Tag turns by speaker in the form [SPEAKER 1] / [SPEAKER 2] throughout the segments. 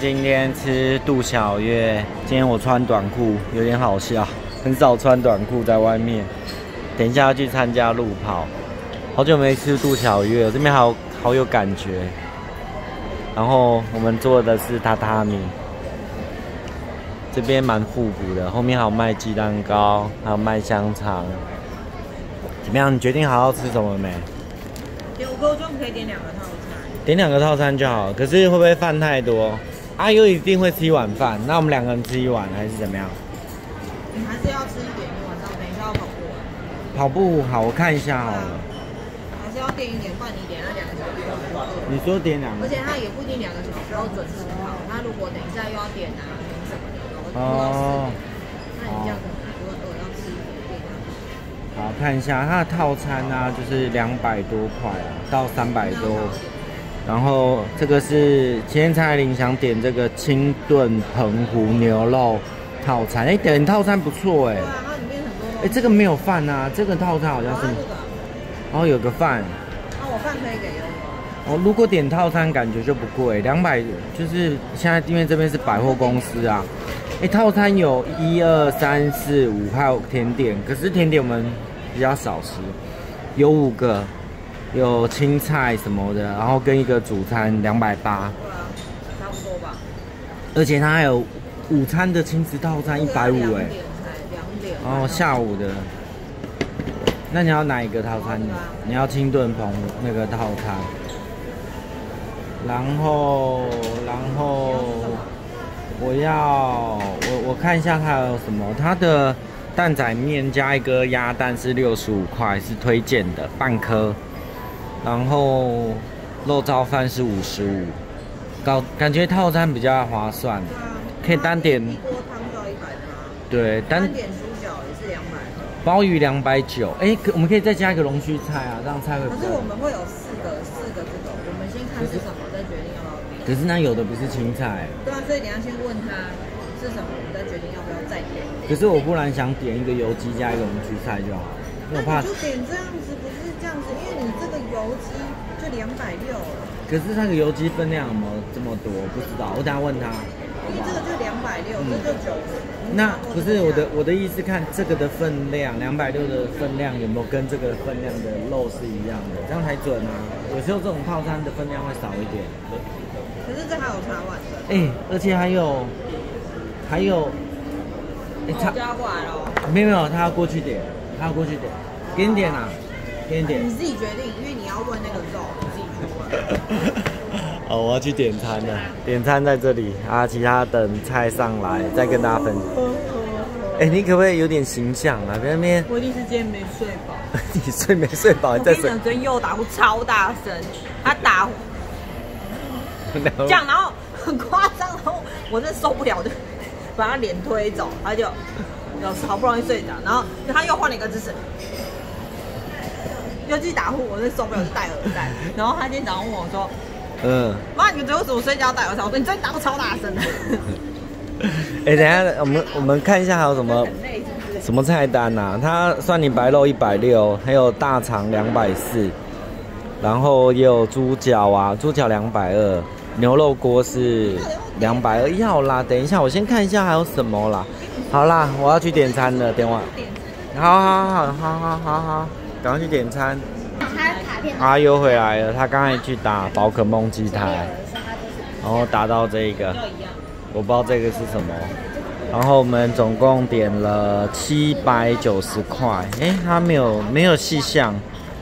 [SPEAKER 1] 今天吃杜小月，今天我穿短裤，有点好笑，很少穿短裤在外面。等一下要去参加路跑，好久没吃杜小月，这边好好有感觉。然后我们做的是榻榻米，这边蛮复古的，后面还有卖鸡蛋糕，还有卖香肠。怎么样？你决定好好吃什么没？
[SPEAKER 2] 点五个，就我们可以点两个套餐。
[SPEAKER 1] 点两个套餐就好，可是会不会饭太多？阿优一定会吃一碗饭，那我们两个人吃一碗还是怎么样？
[SPEAKER 2] 你还是要吃一点，你晚上等一下要跑步啊。
[SPEAKER 1] 跑步好，我看一下好了。
[SPEAKER 2] 还是要点一点，不然你点那两个小时。
[SPEAKER 1] 你说点两个
[SPEAKER 2] 而，且他也不一定两个小时要准时跑，他如果等一下又要点啊点什么的，然后就不知道时
[SPEAKER 1] 哦
[SPEAKER 2] 间。那你这样可能就会饿，要吃一点点啊。
[SPEAKER 1] 好看一下它的套餐啊，就是两百多块啊，到三百多。然后这个是今天蔡依林想点这个清炖澎湖牛肉套餐，哎，点套餐不错哎。哎，这个没有饭啊，这个套餐好像是，然后有个饭。
[SPEAKER 2] 那我饭可以给。
[SPEAKER 1] 哦，如果点套餐感觉就不贵，两百就是现在因为这边是百货公司啊，哎，套餐有一二三四五，还有甜点，可是甜点我们比较少吃，有五个，有青菜什么的，然后跟一个主餐两百八，
[SPEAKER 2] 差不多吧。
[SPEAKER 1] 而且它还有午餐的亲子套餐一百五哎，
[SPEAKER 2] 两点才两点。
[SPEAKER 1] 然后下午的，那你要哪一个套餐？你要清炖澎那个套餐，然后然后我要我我看一下它有什么，它的蛋仔面加一个鸭蛋是六十五块，是推荐的半颗，然后肉燥饭是五十五，搞感觉套餐比较划算，可以单点
[SPEAKER 2] 一锅汤就要一百八，
[SPEAKER 1] 对单
[SPEAKER 2] 单点猪脚也是两百。
[SPEAKER 1] 鲍鱼两百九，哎，可我们可以再加一个龙须菜啊，这样菜会
[SPEAKER 2] 可是我。们会有四个四个这个，我们先看是什么，再决定要不要点。
[SPEAKER 1] 可是那有的不是青菜，
[SPEAKER 2] 对啊，所以等一下先问他是什么，我们再决定要不要再点。
[SPEAKER 1] 可是我忽然想点一个油鸡加一个龙须菜就好，因为我怕。
[SPEAKER 2] 就点这样子，不是这样子，因为你这个油鸡就两百六了，
[SPEAKER 1] 可是那个油鸡分量有没有这么多？不知道，我等下问他，好不好
[SPEAKER 2] 因为这个？就两百六，这就九十。
[SPEAKER 1] 那不是我的我的意思，看这个的分量，两百六的分量有没有跟这个分量的肉是一样的，这样才准啊。有时候这种套餐的分量会少一点。
[SPEAKER 2] 可是这还有茶碗的，
[SPEAKER 1] 哎、而且还有还有，哎、差
[SPEAKER 2] 我加过来了。
[SPEAKER 1] 没有没有，他要过去点，他要过去点，给你点啊，给你点
[SPEAKER 2] 你。自己决定，因为你要问那个肉，你自己去问。
[SPEAKER 1] 哦，我要去点餐了，点餐在这里啊，其他等菜上来再跟大家分享。哎、你可不可以有点形象啊？在那边
[SPEAKER 2] 我一定是今天没睡饱。
[SPEAKER 1] 你睡没睡饱？
[SPEAKER 2] 我跟你讲，昨天又打呼超大声，他打呼这样，然后很夸张，然后我真的受不了，就把他脸推走，他就有好不容易睡着，然后他又换了一个姿势，又继续打呼，我真的受不了，就戴耳塞。然后他今天早上问我说
[SPEAKER 1] 嗯，：“
[SPEAKER 2] 妈，你昨天为什么睡觉戴耳塞？”我说：“你最近打呼超大声的。
[SPEAKER 1] 哎、等一下我们我们看一下还有什”么？什么菜单呐、他蒜泥白肉一百六，还有大肠两百四，然后也有猪脚啊，猪脚两百二，牛肉锅是两百二。要啦，等一下我先看一下还有什么啦。好啦，我要去点餐了，电话。好好好好好好好，赶快去点餐。阿优回来了，他刚才去打宝可梦机台，然后打到这个。我不知道这个是什么。然后我们总共点了七百九十块，哎，他没有没有细项，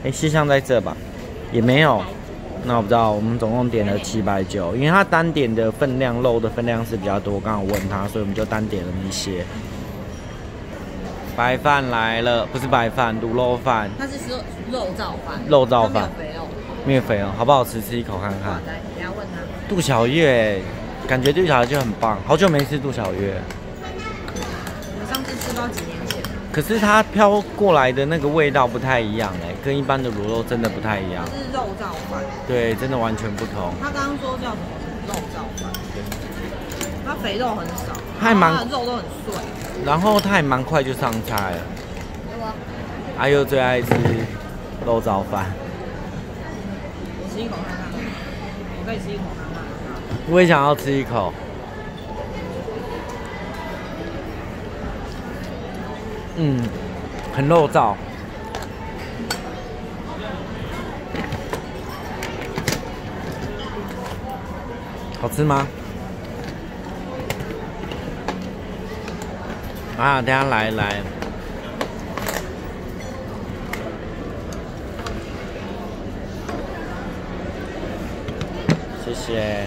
[SPEAKER 1] 哎，细项在这吧？也没有。那我不知道，我们总共点了七百九，因为它单点的分量肉的分量是比较多，刚好问他，所以我们就单点了一些。白饭来了，不是白饭，卤肉饭，
[SPEAKER 2] 它是说肉燥饭，
[SPEAKER 1] 肉燥饭
[SPEAKER 2] 它没有肥肉。
[SPEAKER 1] 面肥哦，好不好吃？吃一口看看。
[SPEAKER 2] 来，等一下问他。
[SPEAKER 1] 杜小月，感觉杜小月就很棒，好久没吃杜小月。
[SPEAKER 2] 我上次吃到几年前，
[SPEAKER 1] 可是它飘过来的那个味道不太一样哎，跟一般的卤肉真的不太一样。
[SPEAKER 2] 是肉燥饭。
[SPEAKER 1] 对，真的完全不同。
[SPEAKER 2] 他刚刚说叫什么肉燥饭，它肥肉很少，
[SPEAKER 1] 还蛮
[SPEAKER 2] 肉都很碎，
[SPEAKER 1] 然后它还蛮快就上菜了。阿佑最爱吃肉燥饭，
[SPEAKER 2] 我吃一口看看，你可以吃一口看看。
[SPEAKER 1] 我也想要吃一口。嗯，很肉燥。好吃吗？啊，等下来来，谢谢。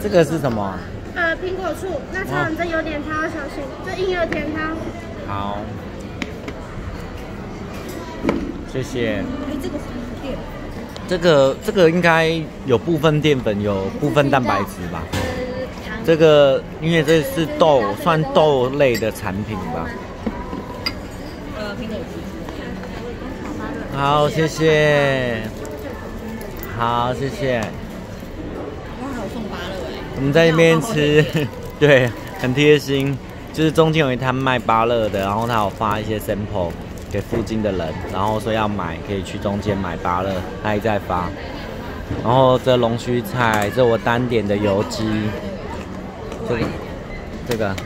[SPEAKER 1] 这个是什么？
[SPEAKER 3] 呃，苹果醋。那超人这有点汤，要小心，这婴儿甜汤。
[SPEAKER 1] 好，谢谢。
[SPEAKER 2] 哎，这个是淀粉。
[SPEAKER 1] 这个这个应该有部分淀粉，有部分蛋白质吧。这个因为这是豆，算豆类的产品吧。
[SPEAKER 2] 呃，苹果汁。
[SPEAKER 1] 好，谢谢。好，谢谢。
[SPEAKER 2] 哇，还有送芭乐哎。
[SPEAKER 1] 我们在那边吃，对，很贴心。就是中间有一摊卖芭乐的，然后他有发一些 sample。给附近的人，然后说要买，可以去中间买芭乐，他还在发。然后这龙须菜，这我单点的油鸡，这个，这个，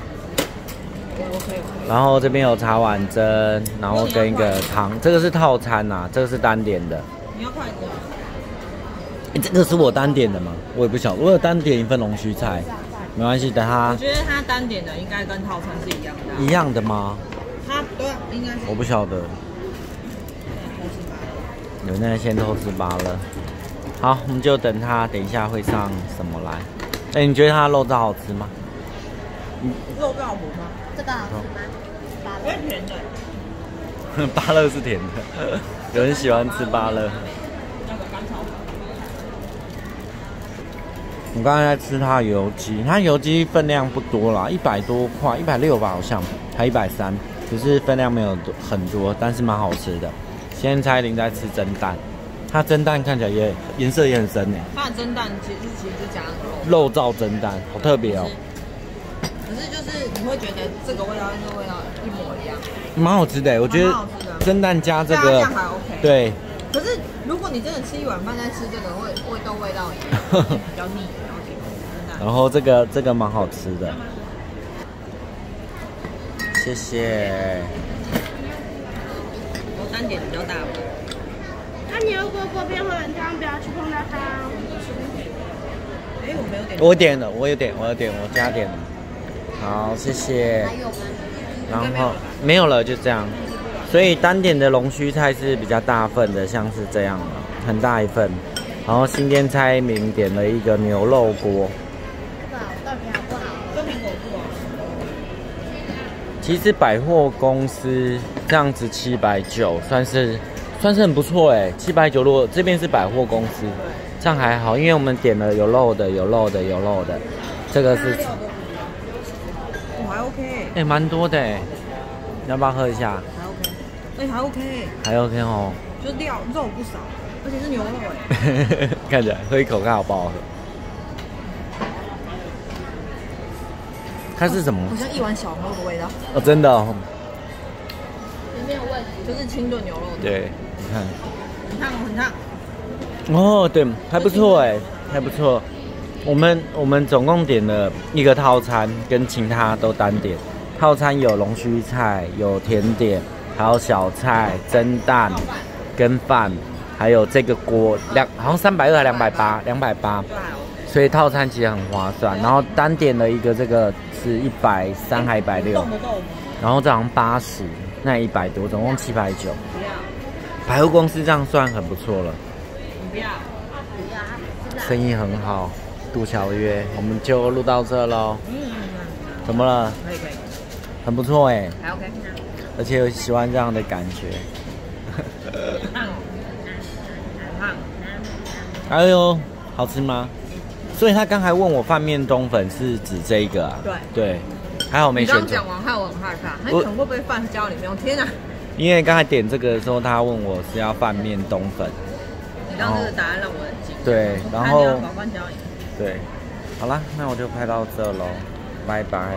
[SPEAKER 1] 然后这边有茶碗蒸，然后跟一个汤，这个是套餐呐，这个是单点的。
[SPEAKER 2] 你要筷子？
[SPEAKER 1] 哎，这个是我单点的吗？我也不晓得，我有单点一份龙须菜，没关系，等他。
[SPEAKER 2] 我觉得他单点的应该跟套餐是一样的。
[SPEAKER 1] 一样的吗？
[SPEAKER 2] 他对啊，应该是。
[SPEAKER 1] 我不晓得。有那先偷吃芭乐。好，我们就等他，等一下会上什么来？哎，你觉得他肉燥好吃吗？
[SPEAKER 2] 肉燥好吗？
[SPEAKER 3] 这个好吃吗？
[SPEAKER 2] 芭乐甜的。
[SPEAKER 1] 芭乐是甜的，有人喜欢吃芭乐。
[SPEAKER 2] 那个甘草。
[SPEAKER 1] 我刚才在吃它油鸡，它油鸡分量不多啦，一百多块，一百六吧，好像还一百三。只是分量没有多很多，但是蛮好吃的。现在蔡琳在吃蒸蛋，它蒸蛋看起来也颜色也很深呢。
[SPEAKER 2] 它的蒸蛋其实其实就加
[SPEAKER 1] 肉肉燥蒸蛋，好特别哦。
[SPEAKER 2] 可是就是你会觉得这个味道跟这个味道一模一样，
[SPEAKER 1] 蛮好吃的。我觉得蒸蛋加这个
[SPEAKER 2] 还 OK。
[SPEAKER 1] 对。
[SPEAKER 2] 可是如果你真的吃一碗饭再吃这个，味味都味道也，比较腻。
[SPEAKER 1] 然后这个这个蛮好吃的。谢谢。
[SPEAKER 2] 我单点比较大。
[SPEAKER 3] 那你如果锅边会很烫，不要去碰到它。
[SPEAKER 2] 哎，我没有点。
[SPEAKER 1] 我点了，我有点，我有点，我加点了。好，谢谢。
[SPEAKER 3] 还有吗？
[SPEAKER 1] 然后没有了，就这样。所以单点的龙须菜是比较大份的，像是这样的，很大一份。然后新店蔡明点了一个牛肉锅。其实百货公司这样子七百九，算是算是很不错哎。七百九，如果这边是百货公司，这样还好，因为我们点了有肉的、有肉的、有肉的。这个是，
[SPEAKER 2] 我还 OK，
[SPEAKER 1] 哎，蛮多的哎。要不要喝一下？
[SPEAKER 2] 还 OK，哎，还 OK，
[SPEAKER 1] 还 OK 哦。
[SPEAKER 2] 就料肉不少，而且是牛肉哎。
[SPEAKER 1] 看起来喝一口看好不好喝？它是什么？
[SPEAKER 2] 好像一碗小牛的味道。
[SPEAKER 1] 哦，真的。哦。
[SPEAKER 3] 没有问题，
[SPEAKER 2] 就是清炖牛肉。
[SPEAKER 1] 对，你看。
[SPEAKER 2] 很烫，很烫。
[SPEAKER 1] 哦，对，还不错哎，还不错。我们我们总共点了一个套餐，跟其他都单点。套餐有龙须菜，有甜点，还有小菜、蒸蛋、跟饭，还有这个锅两，好像三百二还两百八，两百八。所以套餐其实很划算。然后单点了一个这个。是一百三还一百六，然后这好像八十，那一百多，总共七百九。百货公司这样算很不错了。不要，不要，生意很好。杜桥约，我们就录到这喽。嗯。怎么了？可以可以。很不错哎。还 OK。而且我喜欢这样的感觉。哎呦，好吃吗？所以他刚才问我饭面冬粉是指这个啊？对对，还好没选。
[SPEAKER 2] 刚讲完害我很害怕，那可能会不会饭浇里面？我天哪！
[SPEAKER 1] 因为刚才点这个的时候，他问我是要拌面冬粉。
[SPEAKER 2] 你刚这个答案让我很惊。
[SPEAKER 1] 对，然后。对，好啦，那我就拍到这喽，拜拜。